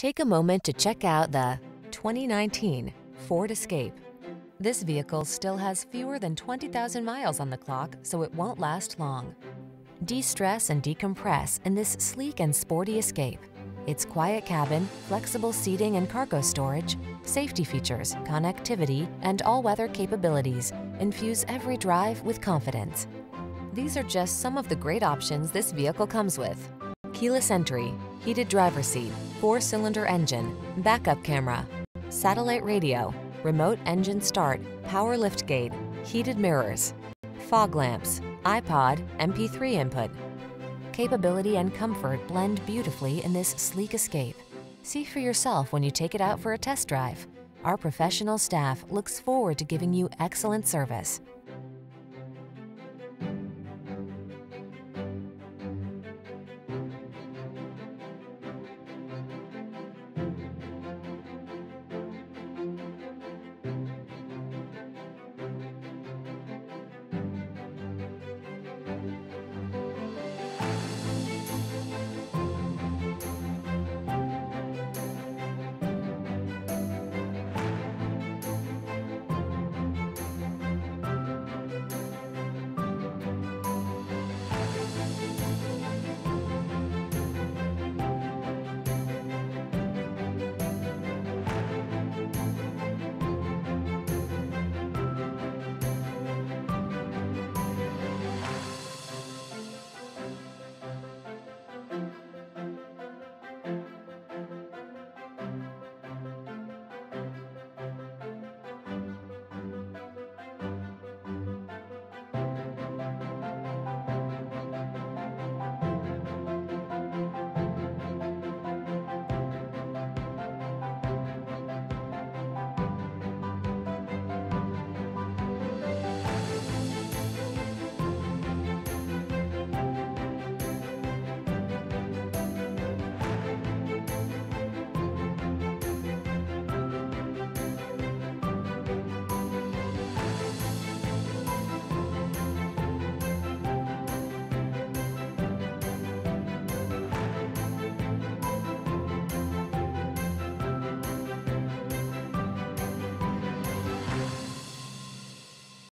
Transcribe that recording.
Take a moment to check out the 2019 Ford Escape. This vehicle still has fewer than 20,000 miles on the clock, so it won't last long. De-stress and decompress in this sleek and sporty Escape. Its quiet cabin, flexible seating and cargo storage, safety features, connectivity, and all-weather capabilities infuse every drive with confidence. These are just some of the great options this vehicle comes with. Keyless entry, heated driver seat, four-cylinder engine, backup camera, satellite radio, remote engine start, power liftgate, heated mirrors, fog lamps, iPod, MP3 input. Capability and comfort blend beautifully in this sleek escape. See for yourself when you take it out for a test drive. Our professional staff looks forward to giving you excellent service.